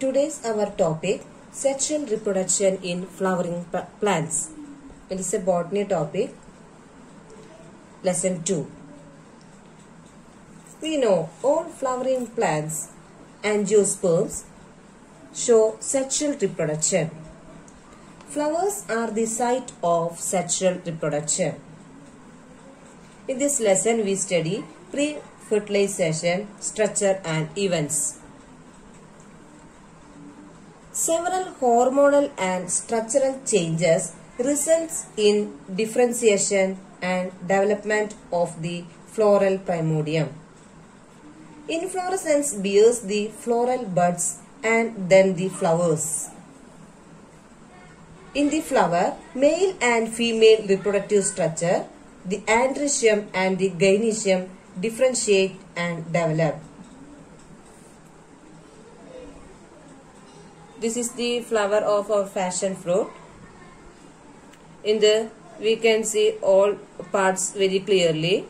Today's our topic sexual reproduction in flowering plants. It is a botany topic. Lesson 2. We know all flowering plants angiosperms show sexual reproduction. Flowers are the site of sexual reproduction. In this lesson, we study pre-fertilization, structure and events. Several hormonal and structural changes results in differentiation and development of the floral primordium. Inflorescence bears the floral buds and then the flowers. In the flower, male and female reproductive structure, the androecium and the gynoecium differentiate and develop. This is the flower of our fashion fruit. In the we can see all parts very clearly.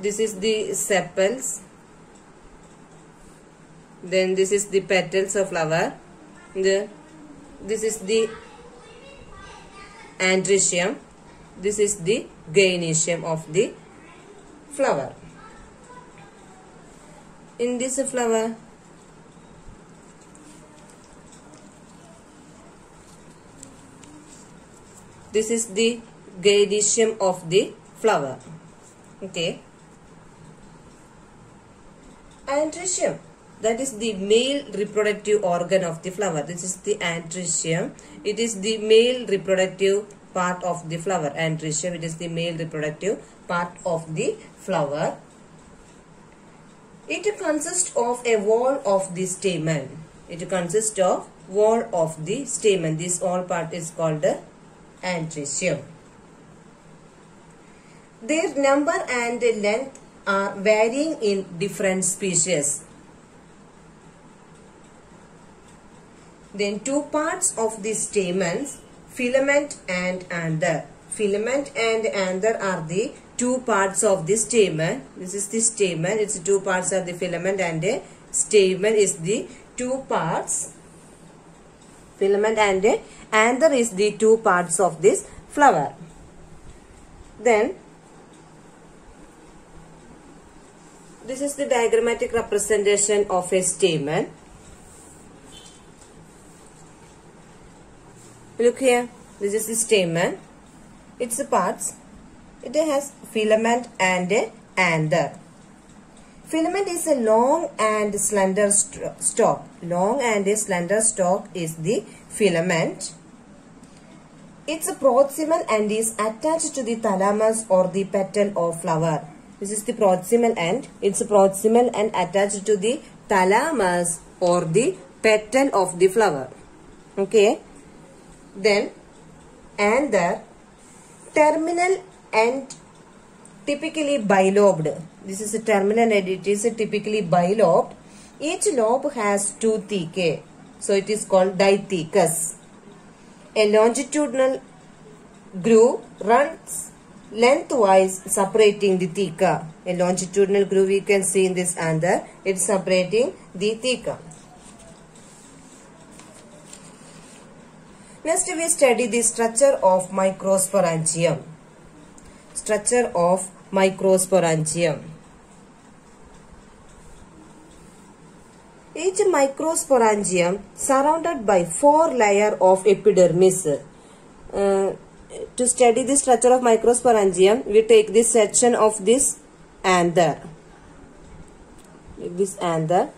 This is the sepals. Then this is the petals of flower. The this is the androecium. This is the gynoecium of the flower. In this flower, this is the gynoecium of the flower. Okay. Androecium that is the male reproductive organ of the flower. This is the androecium it is the male reproductive part of the flower. Androecium it is the male reproductive part of the flower. It consists of a whorl of the stamen. It consists of whorl of the stamen. This all part is called the androecium their number and length are varying in different species Then two parts of the stamens, filament and anther. Filament and anther are the two parts of the stamen. This is the stamen. Its two parts are the filament and the stamen is the two parts. Filament and the anther is the two parts of this flower. Then this is the diagrammatic representation of a stamen. Look here, this is the stamen. Its the parts. It has filament and anther. Filament is a long and slender st stalk. Long and a slender stalk is the filament. It's a proximal and is attached to the thalamus or the petal of flower. This is the proximal end. It's proximal and attached to the thalamus or the petal of the flower. Okay then and the terminal end typically bilobed. This is a terminal end it is typically bilobed. Each lobe has two thecae eh? so it is called dithecous a longitudinal groove runs lengthwise separating the theca a longitudinal groove you can see in this anther it's separating the theca Next we study the structure of microsporangium. Structure of microsporangium. Each microsporangium surrounded by four layer of epidermis. Uh, to study the structure of microsporangium, we take this section of this anther. This anther.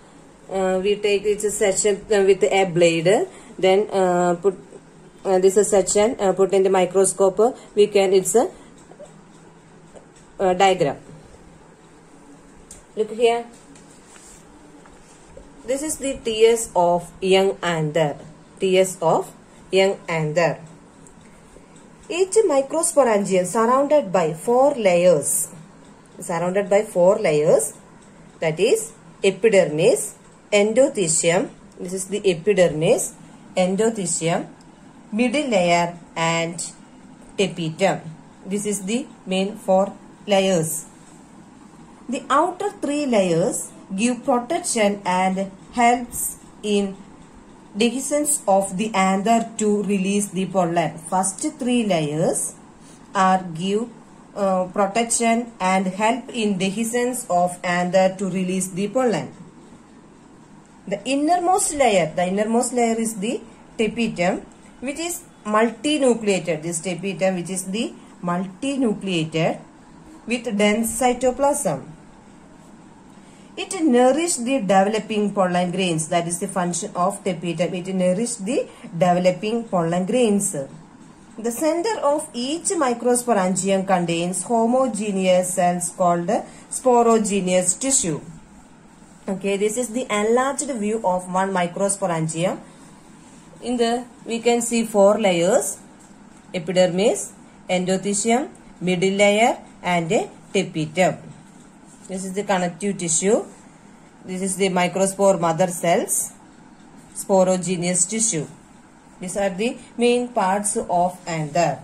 Uh, we take its section with a blade. Then uh, put uh, this is section uh, put in the microscope uh, we can it's a uh, diagram. Look here. This is the ts of young anther ts of young anther each microsporangium surrounded by four layers. Surrounded by four layers. That is epidermis endothecium this is the epidermis endothecium middle layer and tapetum. This is the main four layers. The outer three layers give protection and helps in dehiscence of the anther to release the pollen. First three layers are give uh, protection and help in dehiscence of anther to release the pollen. The innermost layer, the innermost layer is the tapetum which is multinucleated. This tapetum which is the multinucleated with dense cytoplasm. It nourishes the developing pollen grains. That is the function of tapetum. It nourishes the developing pollen grains. The center of each microsporangium contains homogeneous cells called sporogenous tissue. Okay, this is the enlarged view of one microsporangium. In the, we can see four layers, epidermis, endothecium, middle layer and a tapetum. This is the connective tissue. This is the microspore mother cells, sporogenous tissue. These are the main parts of anther.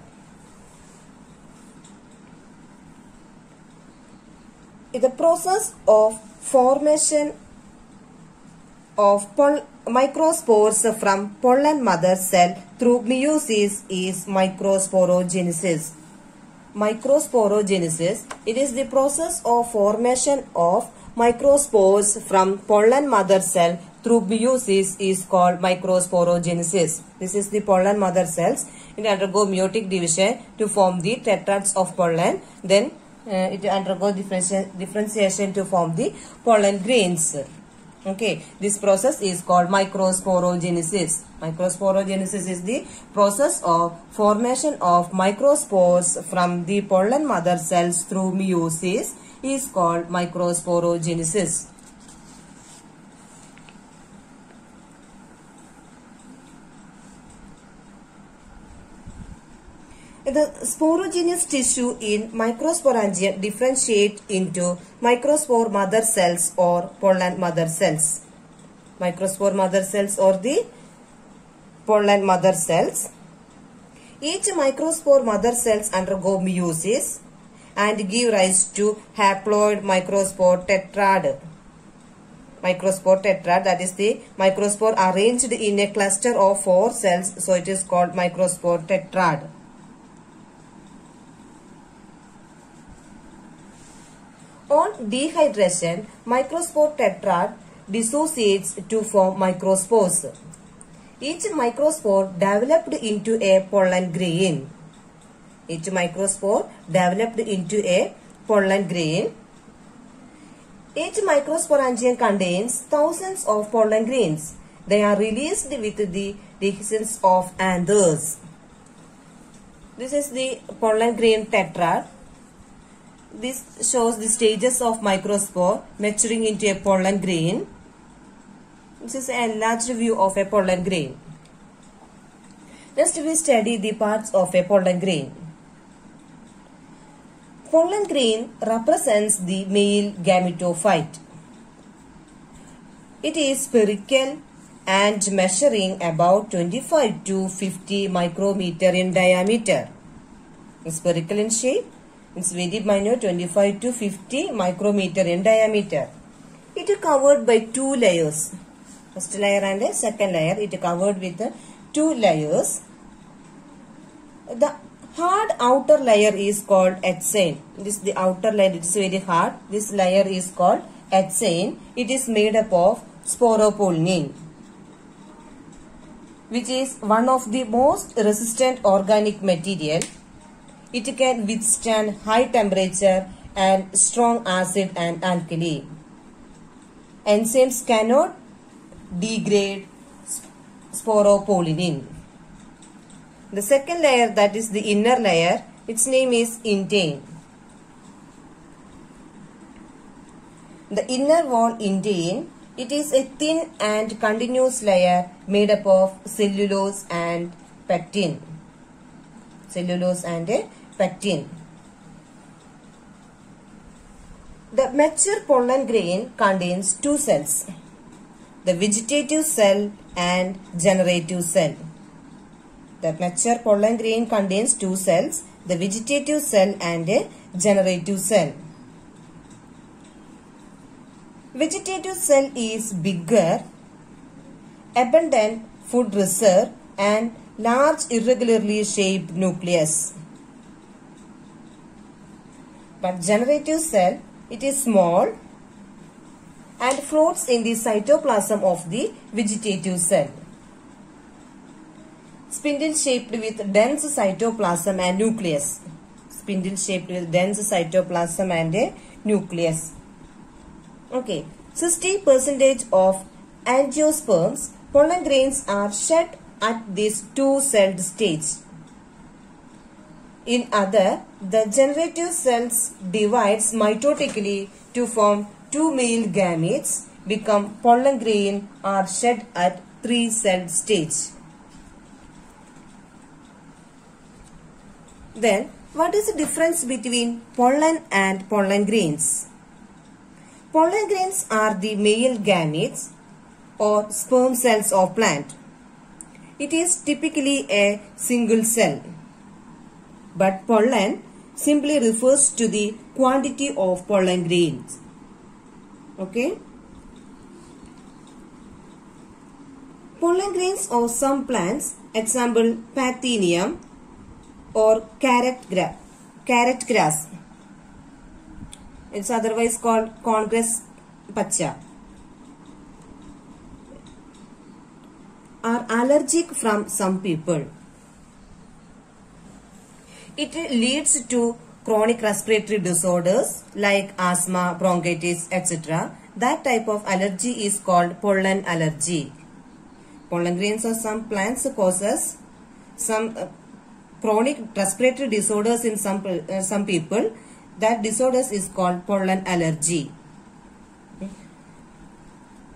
The process of formation of microspores from pollen mother cell through meiosis is microsporogenesis. Microsporogenesis, it is the process of formation of microspores from pollen mother cell through meiosis is called microsporogenesis. This is the pollen mother cells. It undergo meiotic division to form the tetrads of pollen. Then uh, it undergo differenti differentiation to form the pollen grains. Okay, this process is called microsporogenesis. Microsporogenesis is the process of formation of microspores from the pollen mother cells through meiosis is called microsporogenesis. The sporogenous tissue in microsporangium differentiate into microspore mother cells or pollen mother cells. Microspore mother cells or the pollen mother cells. Each microspore mother cells undergo meiosis and give rise to haploid microspore tetrad. Microspore tetrad that is the microspore arranged in a cluster of four cells so it is called microspore tetrad. Dehydration, microspore tetrad dissociates to form microspores. Each microspore developed into a pollen grain. Each microspore developed into a pollen grain. Each microsporangium contains thousands of pollen grains. They are released with the dehiscence of anthers. This is the pollen grain tetrad this shows the stages of microspore maturing into a pollen grain. This is an enlarged view of a pollen grain. Next we study the parts of a pollen grain. Pollen grain represents the male gametophyte. It is spherical and measuring about 25 to 50 micrometer in diameter. Spherical in shape it's very minute 25 to 50 micrometer in diameter. It is covered by two layers. First layer and a second layer. It is covered with two layers. The hard outer layer is called exine. This is the outer layer. It is very hard. This layer is called exine. It is made up of sporopollenin which is one of the most resistant organic material it can withstand high temperature and strong acid and alkali. Enzymes cannot degrade sporopollenin. The second layer that is the inner layer, its name is intine. The inner wall intine, it is a thin and continuous layer made up of cellulose and pectin. Cellulose and a The mature pollen grain contains two cells, the vegetative cell and generative cell. The mature pollen grain contains two cells, the vegetative cell and a generative cell. Vegetative cell is bigger abundant food reserve and large irregularly shaped nucleus. But generative cell, it is small and floats in the cytoplasm of the vegetative cell. Spindle shaped with dense cytoplasm and nucleus. Spindle shaped with dense cytoplasm and a nucleus. Okay, 60 percentage of angiosperms pollen grains are shed at this two-celled stage. In other, the generative cells divides mitotically to form two male gametes become pollen grain are shed at three cell stage. Then, what is the difference between pollen and pollen grains? Pollen grains are the male gametes or sperm cells of plant. It is typically a single cell. But pollen simply refers to the quantity of pollen grains. Okay? Pollen grains of some plants, example Parthenium or carrot, gra carrot grass. It's otherwise called Congress pacha. Are allergic from some people. It leads to chronic respiratory disorders like asthma, bronchitis, etc. That type of allergy is called pollen allergy. Pollen grains of some plants causes some uh, chronic respiratory disorders in some uh, some people. That disorders is called pollen allergy.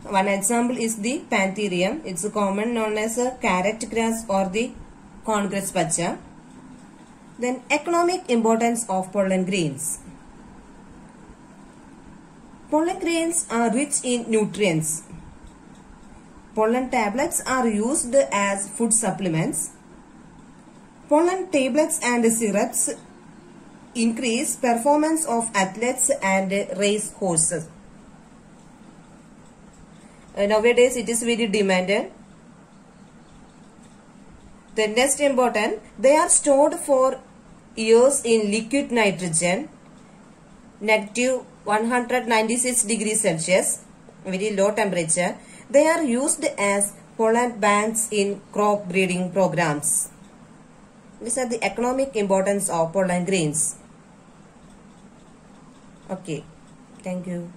One example is the Parthenium. It's common known as a carrot grass or the Congress pacha. Then economic importance of pollen grains. Pollen grains are rich in nutrients. Pollen tablets are used as food supplements. Pollen tablets and syrups increase performance of athletes and race horses. Uh, nowadays it is very demanded. The next important, they are stored for years in liquid nitrogen, negative 196 degrees Celsius, very low temperature. They are used as pollen banks in crop breeding programs. These are the economic importance of pollen grains. Okay, thank you.